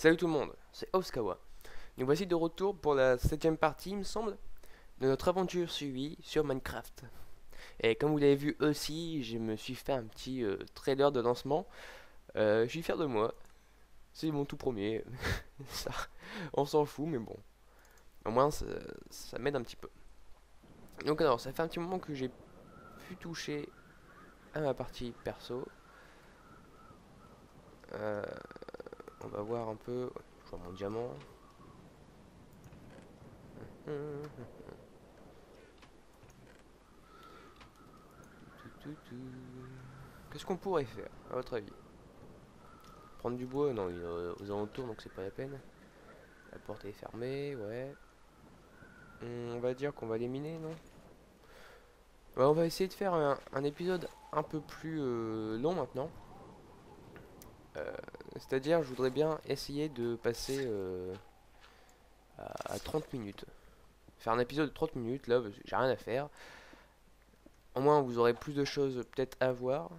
Salut tout le monde, c'est Oskawa. Nous voici de retour pour la septième partie, il me semble, de notre aventure suivie sur Minecraft. Et comme vous l'avez vu aussi, je me suis fait un petit euh, trailer de lancement. Euh, je suis fier de moi. C'est mon tout premier. on s'en fout, mais bon. Au moins, ça, ça m'aide un petit peu. Donc alors, ça fait un petit moment que j'ai pu toucher à ma partie perso. Euh, on va voir un peu. Je vois mon diamant. Qu'est-ce qu'on pourrait faire, à votre avis? Prendre du bois Non, il est aux alentours, donc c'est pas la peine. La porte est fermée, ouais. Hmm, on va dire qu'on va les miner, non? Bah, On va essayer de faire un, épisode un peu plus euh, long maintenant. Euh, c'est-à-dire, je voudrais bien essayer de passer euh, à, 30 minutes. Faire un épisode de 30 minutes, là, j'ai rien à faire. Au moins, vous aurez plus de choses peut-être à voir.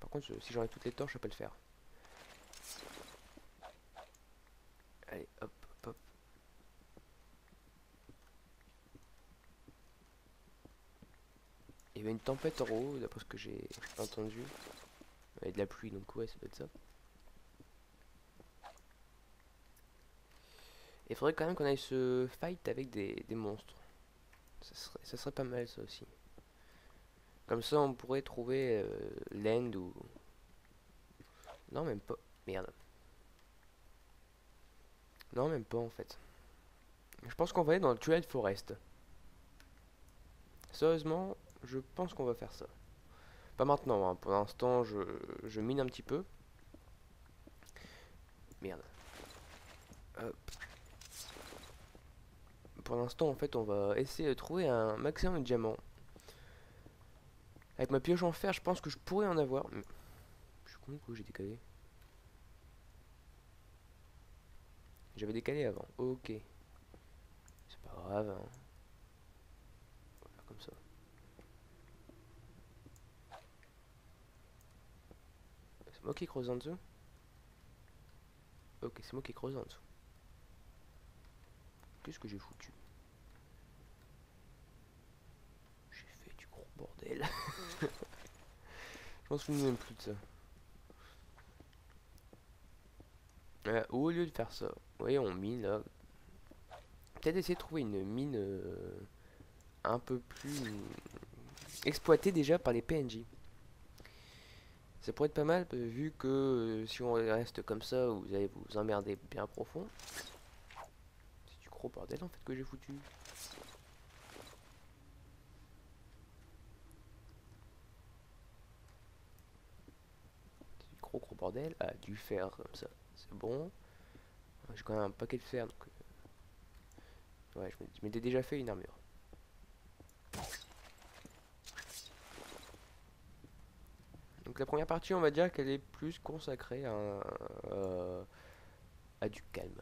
Par contre, si j'aurais toutes les torches, je peux le faire. Allez, hop, hop, hop. Il y avait une tempête en haut, d'après ce que j'ai entendu. A de la pluie, donc ouais, ça doit être ça. Il faudrait quand même qu'on aille se fight avec des, monstres. Ça serait, ça serait, pas mal ça aussi. Comme ça on pourrait trouver euh, l'end ou... Non même pas. Merde. Non même pas en fait. Je pense qu'on va aller dans le Twilight Forest. Sérieusement, je pense qu'on va faire ça. Pas maintenant, hein. pour l'instant je, mine un petit peu. Merde. Pour l'instant en fait on va essayer de trouver un maximum de diamants. Avec ma pioche en fer je pense que je pourrais en avoir. Je suis con j'ai décalé. J'avais décalé avant, ok. C'est pas grave. Hein. Moi qui creuse en dessous Ok, c'est moi qui creuse en dessous. Qu'est-ce que j'ai foutu? J'ai fait du gros bordel. Je m'en souviens même plus de ça. Euh, au lieu de faire ça, voyez, on mine là. Peut-être essayer de trouver une mine euh, un peu plus exploitée déjà par les PNJ. Ça pourrait être pas mal, euh, vu que euh, si on reste comme ça, vous allez vous emmerder bien profond. C'est du gros bordel en fait que j'ai foutu. Du gros gros bordel. Ah, du fer comme ça, c'est bon. J'ai quand même un paquet de fer, donc... Euh, ouais, je m'étais déjà fait une armure. La première partie, on va dire qu'elle est plus consacrée à, euh, du calme.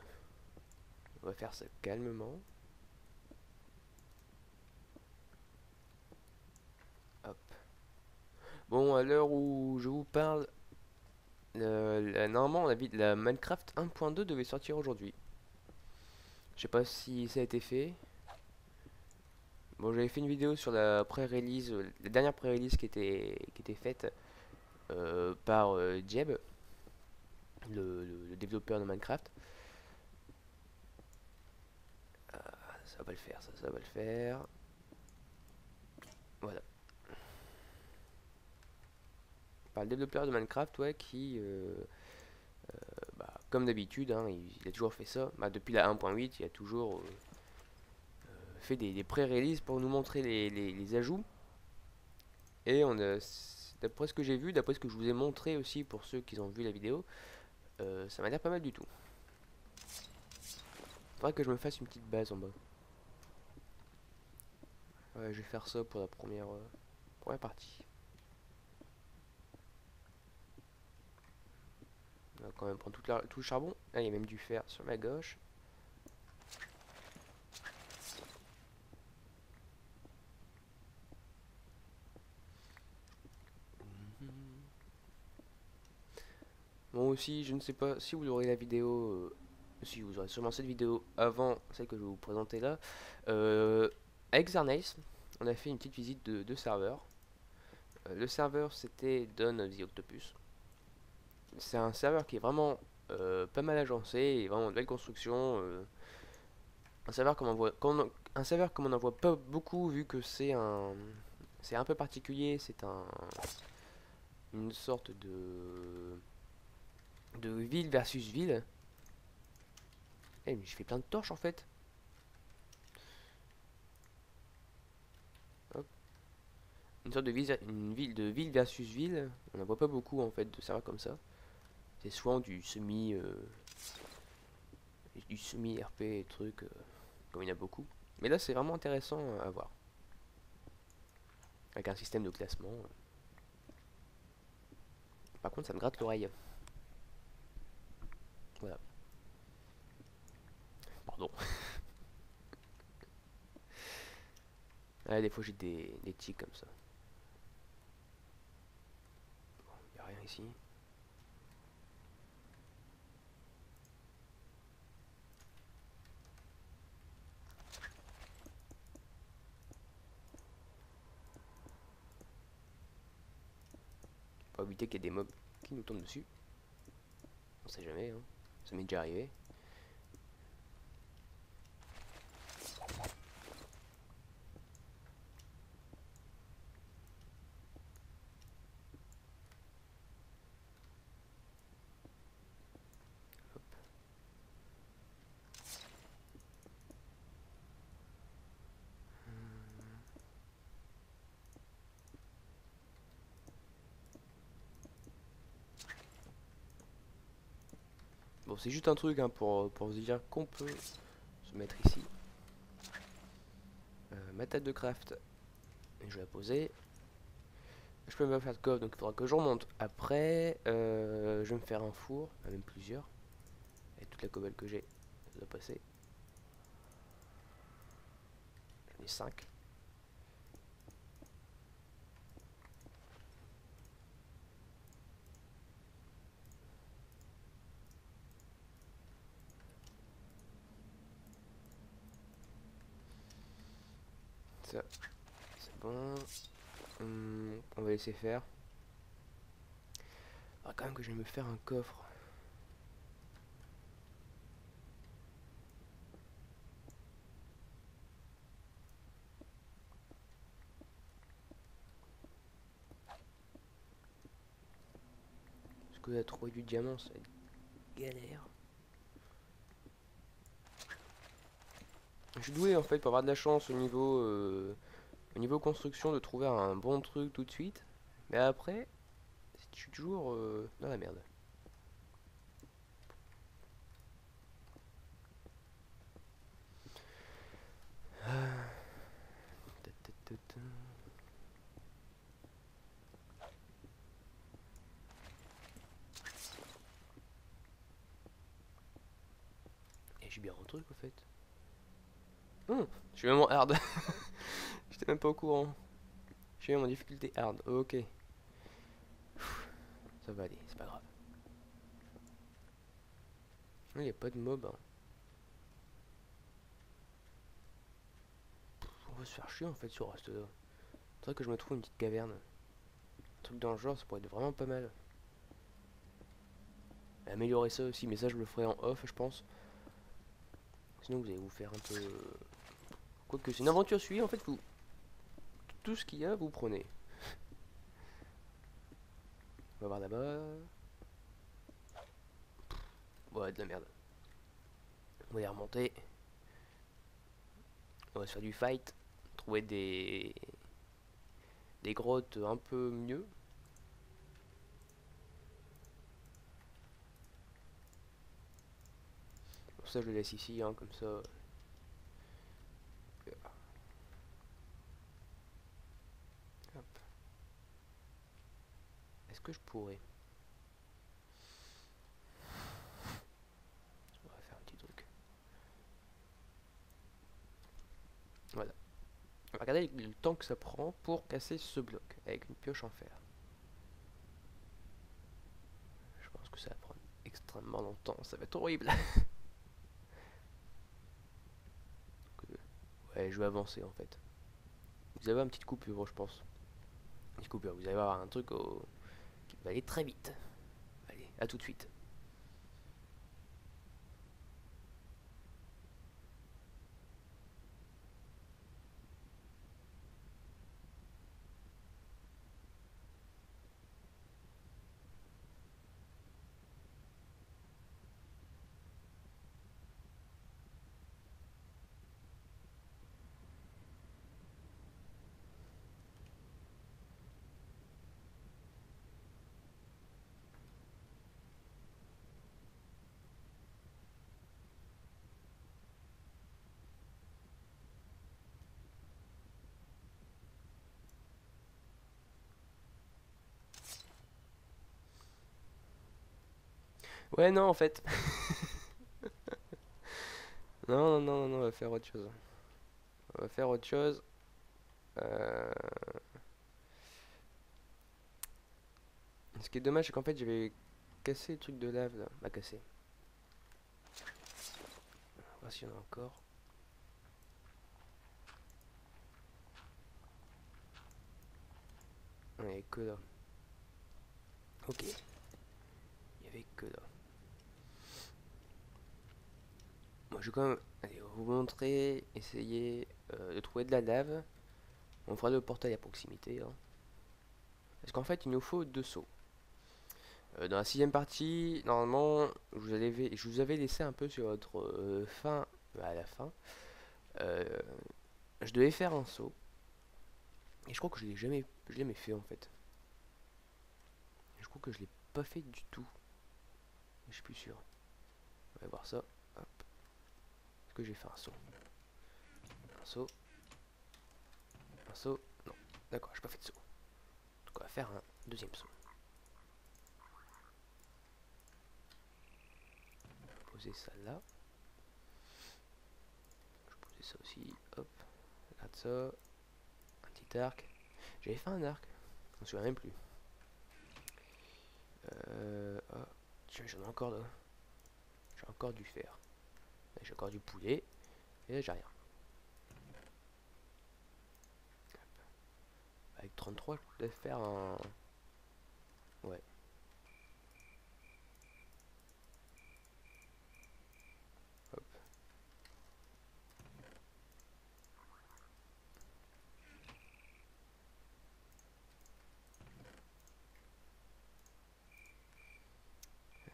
On va faire ça calmement. Bon, à l'heure où je vous parle, normalement, la, la Minecraft 1.2 devait sortir aujourd'hui. Je sais pas si ça a été fait. Bon, j'avais fait une vidéo sur la pré-release, la dernière pré-release qui était, qui était faite euh, par euh, Jeb, le, développeur de Minecraft. Euh, ça va le faire, ça, ça va le faire. Voilà. Par le développeur de Minecraft, ouais, qui, bah, comme d'habitude, hein, il, a toujours fait ça. Bah, depuis la 1.8, il a toujours fait des, pré-releases pour nous montrer les, les ajouts. Et on a d'après ce que j'ai vu, d'après ce que je vous ai montré aussi pour ceux qui ont vu la vidéo, euh, ça m'a l'air pas mal du tout. Faudrait que je me fasse une petite base en bas. Ouais, je vais faire ça pour la première, euh, partie. On va quand même prendre tout le charbon. Ah, il y a même du fer sur ma gauche. Aussi, je ne sais pas si vous aurez la vidéo, euh, si vous aurez sûrement cette vidéo avant celle que je vais vous présenter là. Euh, avec Zarnace, on a fait une petite visite de, serveur. Euh, le serveur c'était Don the Octopus. C'est un serveur qui est vraiment pas mal agencé et vraiment de belle construction. un serveur comme on voit, un serveur comme on n'en voit pas beaucoup vu que c'est un, c'est un peu particulier. C'est un, une sorte de de ville versus ville. Eh mais je fais plein de torches en fait. Une sorte de ville, une ville de ville versus ville. On n'en voit pas beaucoup en fait de serveurs comme ça. C'est souvent du semi euh, du semi RP et euh, comme il y en a beaucoup. Mais là c'est vraiment intéressant à voir. Avec un système de classement. Par contre ça me gratte l'oreille. Voilà. Pardon. ah, des fois j'ai des, tics comme ça. Bon, y a rien ici. Pas éviter qu'il y ait des mobs qui nous tombent dessus. On sait jamais, hein. Ça m'est déjà arrivé. Bon, c'est juste un truc hein, pour, pour vous dire qu'on peut se mettre ici. Euh, ma tête de craft, je vais la poser. Je peux même faire de coffre, donc il faudra que je remonte après. Euh, je vais me faire un four, même plusieurs. Et toute la cobble que j'ai, ça doit passer. J'en ai 5. C'est bon. Hum, on va laisser faire. Ah, quand même que je vais me faire un coffre. Parce que la trouver du diamant, ça galère. Je suis doué en fait pour avoir de la chance au niveau, euh, au niveau construction de trouver un bon truc tout de suite. Mais après, je suis toujours euh, dans la merde. Et j'ai bien un truc en fait. Hmm, je suis même en hard. J'étais même pas au courant. Je suis même en difficulté hard. Ok. Ça va aller, c'est pas grave. Il n'y a pas de mob. Hein. On va se faire chier en fait sur là. C'est vrai que je me trouve une petite caverne. Un truc dans le genre, ça pourrait être vraiment pas mal. Améliorer ça aussi, mais ça je le ferai en off, je pense. Sinon vous allez vous faire un peu Quoique c'est une aventure suivie, en fait, vous... Tout ce qu'il y a, vous prenez. On va voir là-bas. Ouais, de la merde. On va y remonter. On va se faire du fight. Trouver des... Des grottes un peu mieux. Pour ça, je le laisse ici, hein, comme ça... que je pourrais faire un petit truc. Voilà. Regarder le temps que ça prend pour casser ce bloc avec une pioche en fer. Je pense que ça va prendre extrêmement longtemps, ça va être horrible. ouais, je vais avancer en fait. Vous avez une petite coupure, je pense. Une coupure, vous allez voir un truc qui va aller très vite. Allez, à tout de suite. Ouais, non, en fait. non, non, non, non, on va faire autre chose. On va faire autre chose. Euh, ce qui est dommage, c'est qu'en fait, j'avais cassé le truc de lave, là. Bah, cassé. On va voir s'il y a encore. Il n'y que là. Ok. Il n'y avait que là. Moi, je vais quand même vous montrer, essayer euh, de trouver de la lave. On fera le portail à proximité. Hein. Parce qu'en fait, il nous faut deux sauts. Euh, dans la sixième partie, normalement, je vous, avais, je vous avais laissé un peu sur votre euh, fin, à la fin. je devais faire un saut. Et je crois que je l'ai jamais, je l'ai fait en fait. Je crois que je l'ai pas fait du tout. Je suis plus sûr. On va voir ça que j'ai fait un saut Un saut. Un saut. Non. D'accord, j'ai pas fait de saut. Donc on va faire un deuxième saut. Poser ça là. Je poser ça aussi. Hop. Regarde ça. Un petit arc. J'avais fait un arc. Je me souviens même plus. Euh, oh. J'en ai encore là. J'ai encore dû faire. J'ai encore du poulet. Et là, j'ai rien. Avec 33, je peux faire un... Ouais.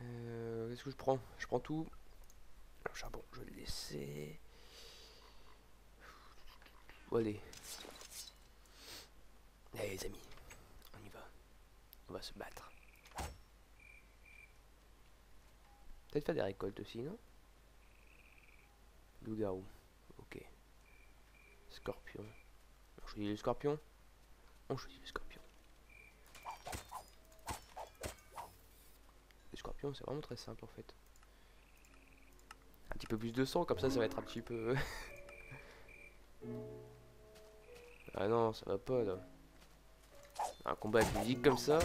Euh, Qu'est-ce que je prends? Je prends tout charbon, je vais le laisser. allez. Allez les amis, on y va. On va se battre. Peut-être faire des récoltes aussi, non? Loup-garou. Ok. Scorpion. On choisit le scorpion? On choisit le scorpion. Les scorpions, c'est vraiment très simple en fait petit peu plus de sang, comme ça ça va être un petit peu... ah non, ça va pas là. Un combat avec musique comme ça.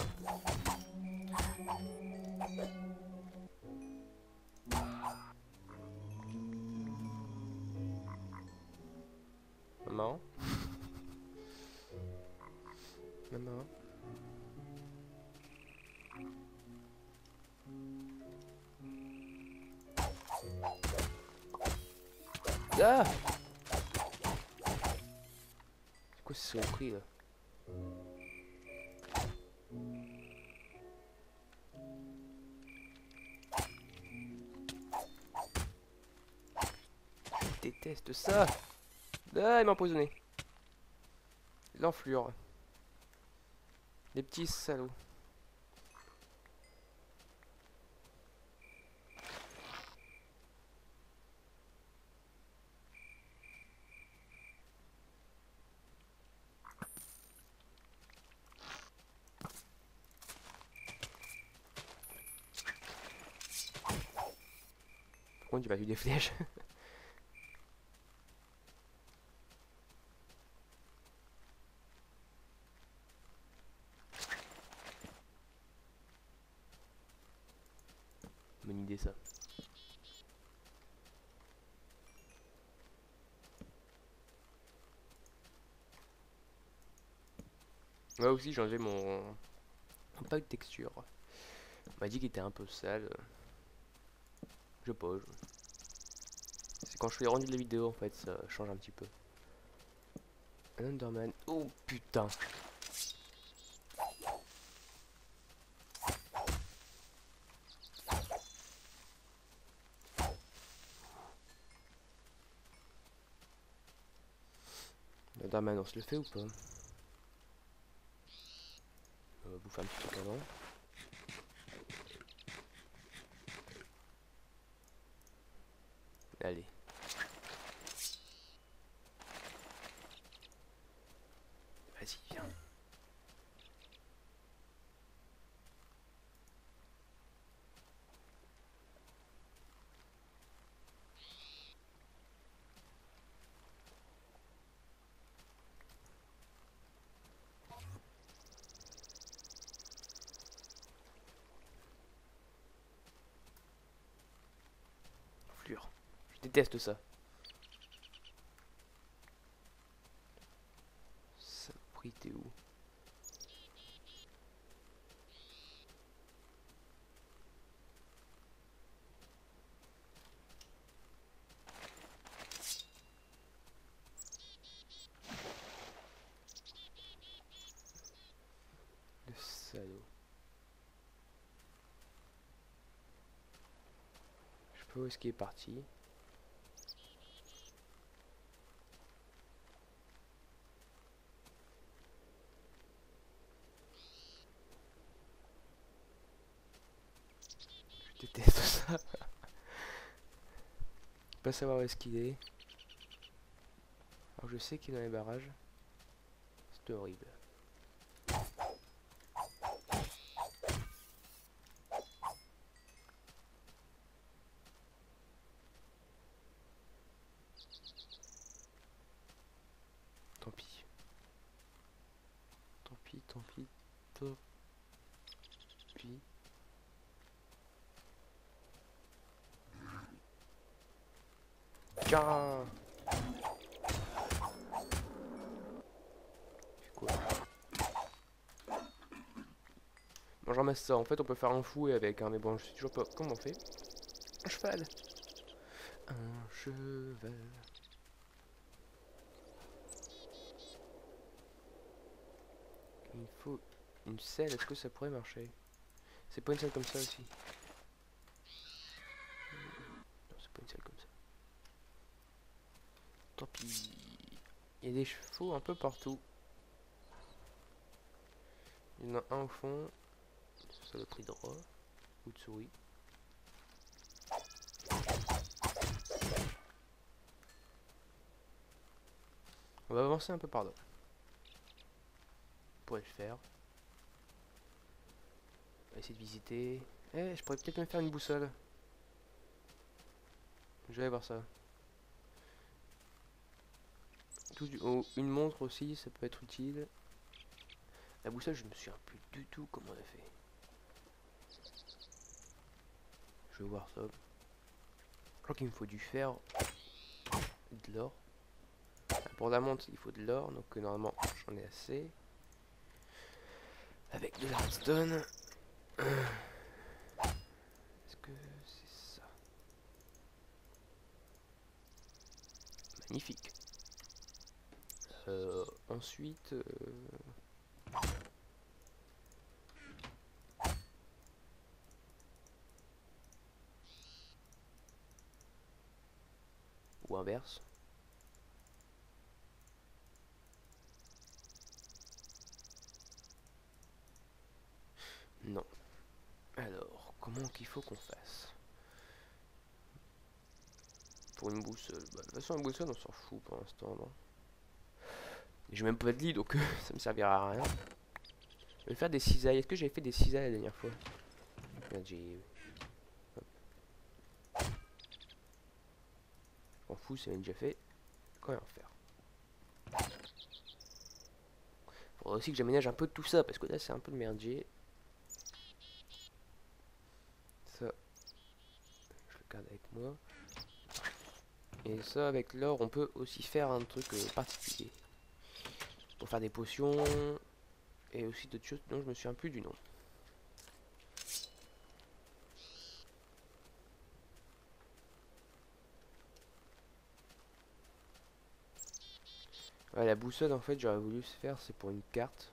Ah C'est quoi ce prix là? Je déteste ça. Ah, il m'a empoisonné. L'enflure. Les petits salauds contre, il eu des flèches. idée ça. Moi aussi j'ai enlevé mon... mon pack de texture. On m'a dit qu'il était un peu sale. Je pas. C'est quand je fais rendu de la vidéo en fait, ça change un petit peu. Underman. Oh putain. Underman, on se le fait ou pas On va bouffer un petit truc avant. Allez. Vas-y, viens. Flure. Je déteste ça. Saloperie, t'es où? Le salaud. Je peux où est-ce qu'il est parti Je déteste ça. Pas savoir où est-ce qu'il est. Alors je sais qu'il est dans les barrages. C'est horrible. Tant pis. Tant pis, tant pis, tant pis. Tiens C'est quoi Bon, je ramasse ça. En fait, on peut faire un fouet avec, hein, mais bon, je sais toujours pas comment on fait. Un cheval Un cheval. Il faut une selle. Est-ce que ça pourrait marcher? C'est pas une selle comme ça aussi Non, c'est pas une selle comme ça. Tant pis. Il y a des chevaux un peu partout. Il y en a un au fond. Prix de rat ou de souris. On va avancer un peu par là. On pourrait le faire. On va essayer de visiter. Eh, je pourrais peut-être me faire une boussole. Je vais voir ça. Une montre aussi, ça peut être utile. La boussole, je me souviens plus du tout comment on a fait. Je vais voir ça. Je crois qu'il me faut du fer, de l'or. Pour la montre, il faut de l'or, donc euh, normalement j'en ai assez. Avec de l'hardstone. Est-ce que c'est ça? Magnifique. Euh, ensuite... euh, Inverse. Non. Alors, comment qu'il faut qu'on fasse? Pour une boussole. Bah, de toute façon, une boussole, on s'en fout pour l'instant, non? J'ai même pas de lit, donc ça me servira à rien. Je vais faire des cisailles. Est-ce que j'avais fait des cisailles la dernière fois? Je fous, c'est déjà fait. Quand même faire. Aussi que j'aménage un peu de tout ça, parce que là, c'est un peu le merdier. Ça. garde avec moi. Et ça, avec l'or, on peut aussi faire un truc euh, particulier. Pour faire des potions. Et aussi d'autres choses dont je me souviens plus du nom. La boussole, en fait, j'aurais voulu se faire, c'est pour une carte.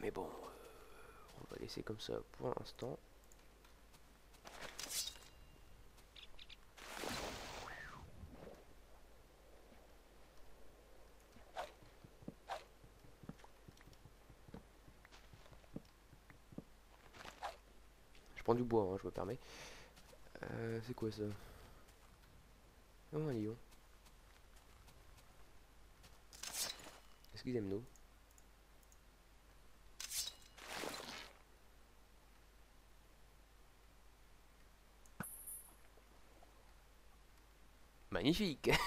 Mais bon, euh, on va laisser comme ça pour l'instant. Je prends du bois, hein, je me permets. Euh, c'est quoi ça? Oh, un lion. L'eau Magnifique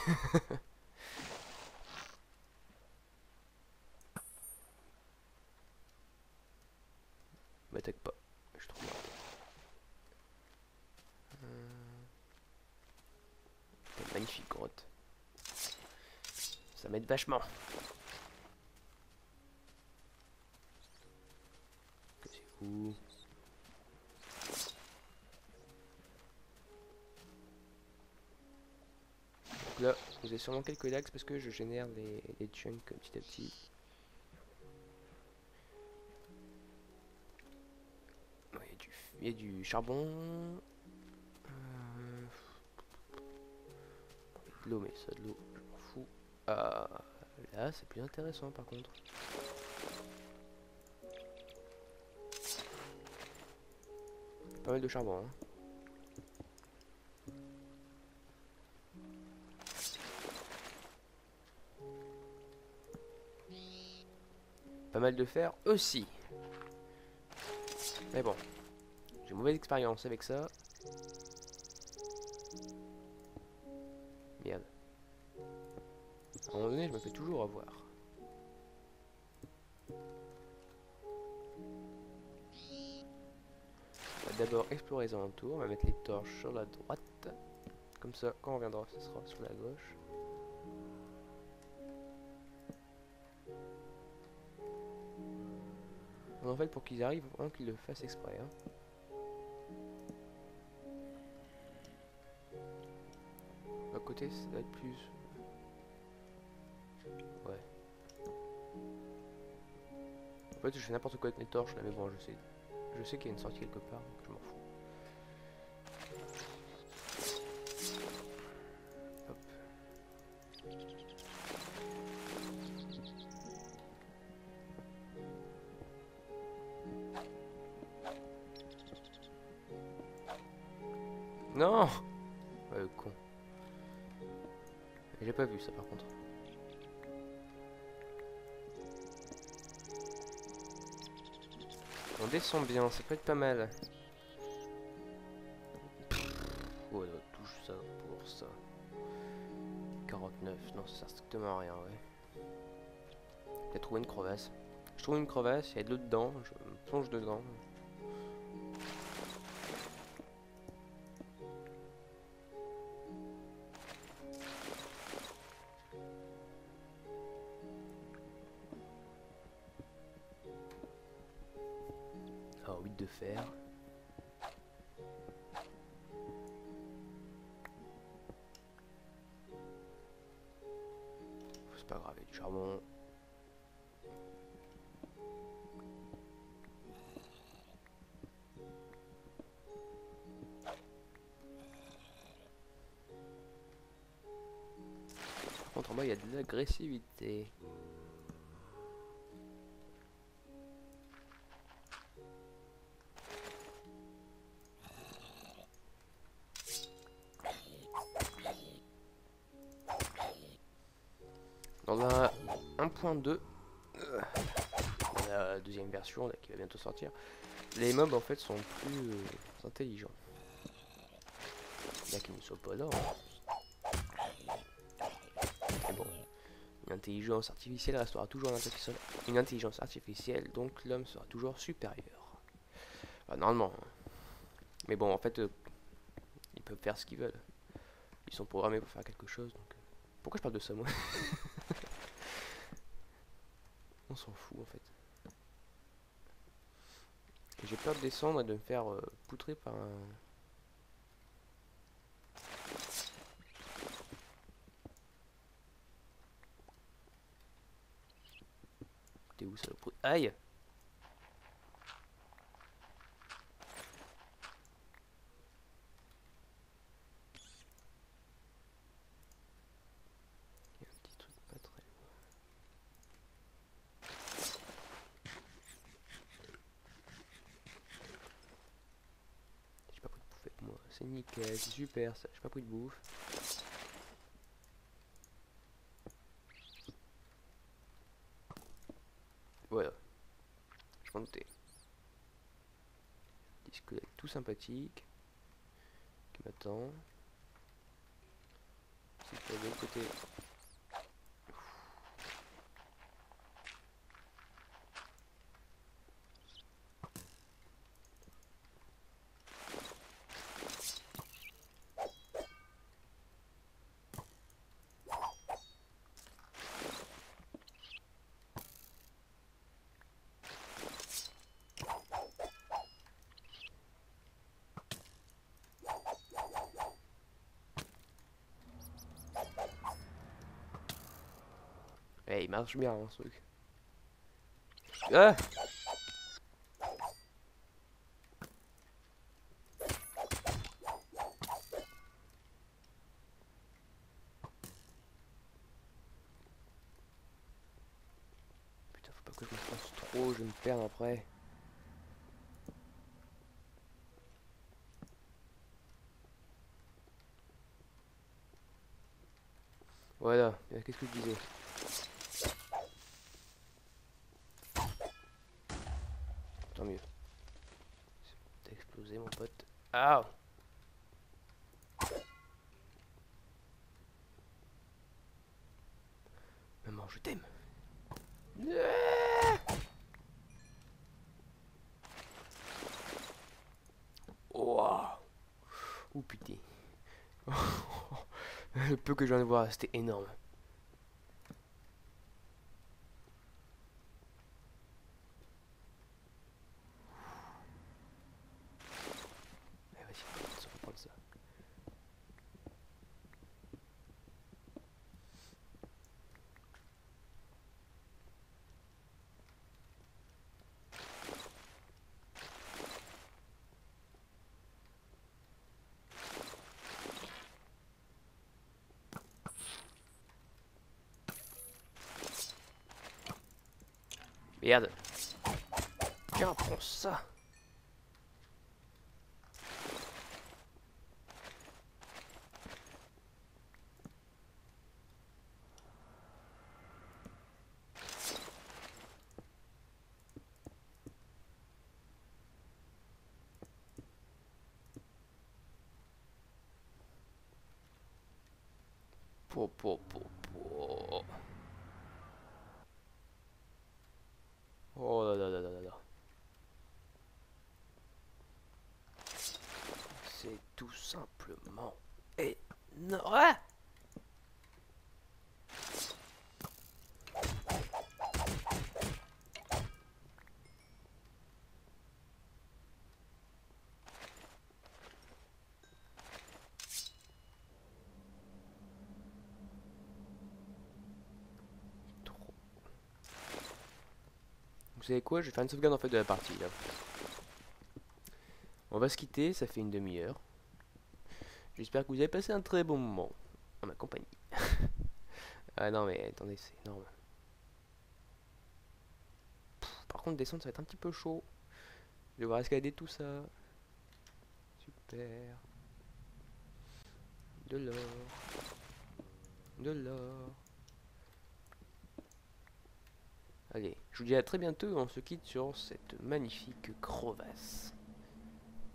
M'attaque pas, je trouve. Euh, Magnifique grotte. Ça m'aide vachement. Donc là, vous avez sûrement quelques lags parce que je génère les, chunks petit à petit. Ouais, Il y, a du- il y a du charbon. Euh, de l'eau, mais ça de l'eau, je m'en fous. Ah, là, c'est plus intéressant par contre. Pas mal de charbon. Hein. Pas mal de fer aussi. Mais bon, j'ai mauvaise expérience avec ça. Merde. À un moment donné, je me fais toujours avoir. D'abord explorer les alentours. On va mettre les torches sur la droite. Comme ça, quand on reviendra, ce sera sur la gauche. En fait, pour qu'ils arrivent, vraiment qu'ils le fassent exprès. Hein. À côté, ça va être plus... Ouais. En fait, je fais n'importe quoi avec mes torches là, mais bon, je sais. Je sais qu'il y a une sortie quelque part, donc je m'en fous. Non le con. J'ai pas vu ça par contre. On descend bien, ça peut être pas mal. Ouais, touche ça pour ça. 49, non, ça sert strictement à rien, ouais. J'ai trouvé une crevasse. Je trouve une crevasse, il y a de l'eau dedans, je me plonge dedans. Bas, il y a de l'agressivité. Dans la 1.2, euh, la deuxième version qui va bientôt sortir, les mobs en fait sont plus euh, intelligents. Bien qu'ils ne soient pas là. Une intelligence artificielle restera toujours une intelligence, artificielle, donc l'homme sera toujours supérieur. Normalement. Mais bon, en fait, euh, peuvent faire ce qu'ils veulent. Ils sont programmés pour faire quelque chose. Euh, Pourquoi je parle de ça, moi? On s'en fout, en fait. J'ai peur de descendre et de me faire euh, poutrer par un... T'es où, saloperie Aïe Il y a un petit truc pas très loin. J'ai pas pris de bouffe avec moi, c'est nickel, super ça, j'ai pas pris de bouffe. Voilà, je m'en doutais. Petit squelette tout sympathique qui m'attend. Vais de l'autre côté. Il marche bien hein, ce truc. Ah Putain, faut pas que je me fasse trop, je me perdre après. Voilà, qu'est-ce que je disais? Mieux. T'as explosé mon pote. Ah Maman, je t'aime. Ah Ouah. Ouh putain. Le peu que je viens de voir, c'était énorme. Merde. Tiens, prends ça. Savez quoi Je vais faire une sauvegarde en fait de la partie là. On va se quitter, ça fait une demi-heure. J'espère que vous avez passé un très bon moment en ma compagnie. ah non mais attendez, c'est énorme. Par contre descendre ça va être un petit peu chaud. Je vais devoir escalader tout ça. Super. De l'or. De l'or. Allez, je vous dis à très bientôt on se quitte sur cette magnifique crevasse.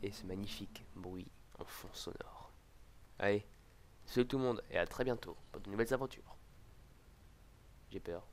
Et ce magnifique bruit en fond sonore. Allez, salut tout le monde et à très bientôt pour de nouvelles aventures. J'ai peur.